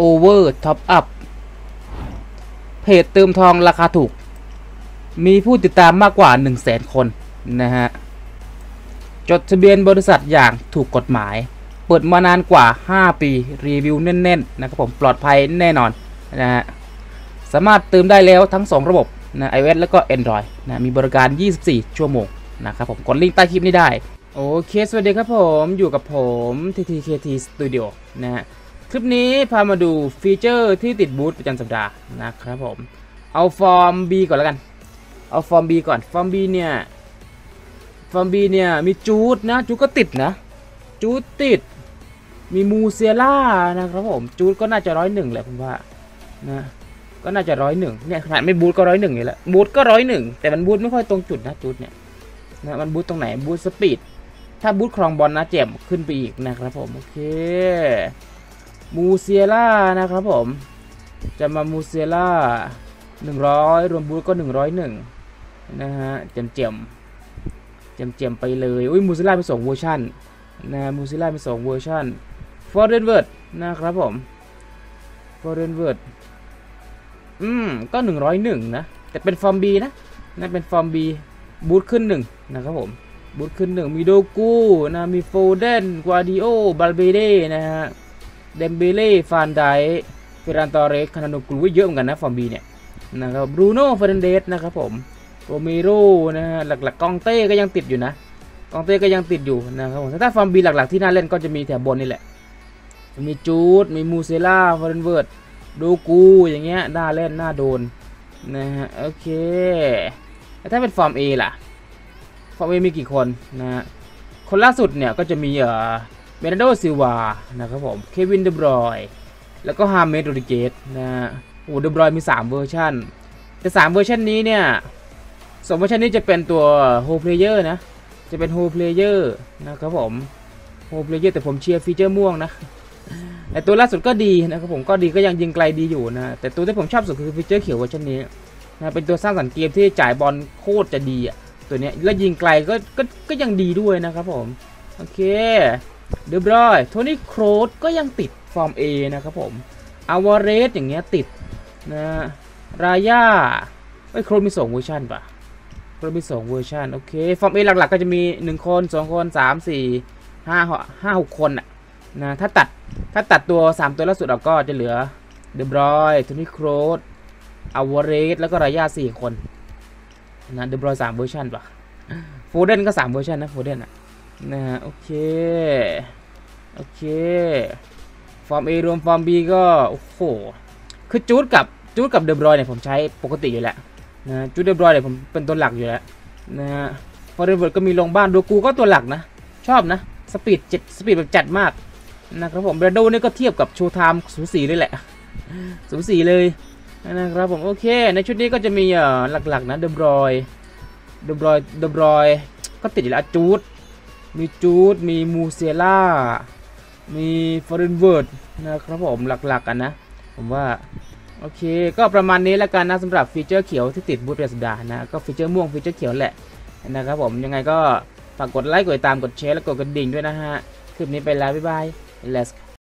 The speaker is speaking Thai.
Over Top Up เพจเติมทองราคาถูก มีผู้ติดตามมากกว่า 1 0 0 0 0แสนคน นะฮะ จดทะเบียนบริษัทอย่างถูกกฎหมาย เปิดมานานกว่า 5 ปี รีวิวแน่นๆ นะครับผมปลอดภัยแน่นอน นะฮะ สามารถเติมได้แล้วทั้ง 2 ระบบนะ iOS แล้วก็ Android นะมีบริการ 24 ชั่วโมงนะครับผมกดลิงก์ใต้คลิปนี้ได้ โอเค สวัสดีครับผม อยู่กับผม TTKT Studio นะฮะ คลิปนี้พามาดูฟีเจอร์ที่ติด boost ประจำสัปดาห์นะครับผม เอาฟอร์ม B ก่อนแล้วกัน เอาฟอร์ม B ก่อน ฟอร์ม B เนี่ย ฟอร์ม B เนี่ย มีจูดนะ จูดก็ติดนะ จูดติด มีมูเซียล่านะครับผม จูดก็น่าจะร้อยหนึ่งแหละผมว่านะ ก็น่าจะร้อยหนึ่งเนี่ยขนาดไม่ boost ก็ร้อยหนึ่งนี่แหละ boost ก็ร้อยหนึ่งแต่มัน boost ไม่ค่อยตรงจุดนะจูดเนี่ยนะมันบูทตรงไหน บูทสปีด ถ้าบูทครองบอลนะเจ็บขึ้นไปอีกนะครับผม โอเค มูเซียล่านะครับผม จะมามูเซียล่า100 รวมบูทก็ 101 นะฮะเจ็มเจ็มเจ็มเจมไปเลย อุ้ยมูเซียล่ามีสองเวอร์ชันนะมูเซียล่ามีสองเวอร์ชันฟอร์เรนเวิร์ดนะครับผมฟอร์เรนเวิร์ดอืม ก็ 101 นะ แต่เป็นฟอร์ม B นะนะเป็นฟอร์ม B boost ขึ้น 1 นะครับผม boost ขึ้น 1 มีโดกูนะ มีโฟเดนกวาดิโอลบัลเบร์เด้นะฮะ เดมเบเล่ฟานไดค์เฟร์รานตอร์เรสชาลาโนกลูเยอะเหมือนกันนะฟอร์ม B เนี่ยนะครับบรูโน่แฟร์นันเดสนะครับผมโรเมโรนะฮะหลักๆกองเต้ก็ยังติดอยู่นะกองเต้ก็ยังติดอยู่นะครับผมถ้าฟอร์ม B หลักๆที่น่าเล่นก็จะมีแถบบนนี่แหละ มีจูดมีมูเซียล่าฟลอเรียนเวิร์ตซ์ดูกูอย่างเงี้ยน่าเล่นน่าโดนนะฮะโอเคแล้วถ้าเป็นฟอร์ม A ล่ะ ฟอร์ม A มีกี่คนนะฮะคนล่าสุดเนี่ยก็จะมีเอ่อ เบรนโดซิวานะครับผม เควินเดบรอย แล้วก็ฮาเมสโรดริเกซนะฮะโอ้เดบรอยมี 3 เวอร์ชันแต่ 3 เวอร์ชันนี้เนี่ยสองเวอร์ชันนี้จะเป็นตัว hole player นะ จะเป็น hole player นะครับผมhole player แต่ผมเชียร์ feature ม่วงนะแต่ตัวล่าสุดก็ดีนะครับผมก็ดีก็ยังยิงไกลดีอยู่นะ แต่ตัวที่ผมชอบสุดคือ feature เขียวเวอร์ชันนี้นะเป็นตัวสร้างสรรค์เกมที่จ่ายบอลโคตรจะดีอะตัวเนี้ยแล้วยิงไกลก็ก็ก็ยังดีด้วยนะครับผม โอเค เดบรอยโทนี่โครสก็ยังติดฟอร์ม A นะครับผมอาวาเรสอย่างเงี้ยติดนะรายาไอ้โครสมีสองเวอร์ชันปะโครสมีสองเวอร์ชันโอเค ฟอร์ม A หลักๆก็จะมี1คน2คน3 4 5 5 6คนอะนะถ้าตัดถ้าตัดตัว3ตัวล่าสุดออกก็จะเหลือเดบรอยโทนี่โครสอาวาเรสแล้วก็รายา4คนนะเดบรอย3เวอร์ชันปะโฟเดนก็3เวอร์ชันนะโฟเดนอะ นะฮะโอเค โอเค ฟอร์ม A รวมฟอร์ม B ก็ โอ้โห คือจูดกับจูดกับเดบรอยเนี่ยผมใช้ปกติอยู่แล้วนะจูดเดบรอยเนี่ยผมเป็นตัวหลักอยู่แล้วนะฮะฟอร์เรนเวิร์ดก็มีลงบ้านดูกูก็ตัวหลักนะ ชอบนะ สปีดเจ็ดสปีดแบบจัดมากนะครับผมเบรโดนี่ก็เทียบกับโชว์ไทม์สูสีเลยแหละสูสีเลยนะครับผมโอเค ในชุดนี้ก็จะมีอ่อหลักๆนะเดบรอยเดบรอยเดบรอยก็ติดอยู่แล้วจูด มีจูดมีมูเซล่า มีฟอร์เรนเวิร์ดนะครับผมหลักๆกันนะ ผมว่า โอเค ก็ประมาณนี้แล้วกันนะสำหรับ feature เขียวที่ติด boost ประจำสัปดาห์นะ ก็ feature ม่วง feature เขียวแหละนะครับผมยังไงก็ฝากกดไลค์กดติดตามกดแชร์และกดกระดิ่งด้วยนะฮะ คลิปนี้ไปแล้ว บ๊ายบาย let's